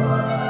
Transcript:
Lord.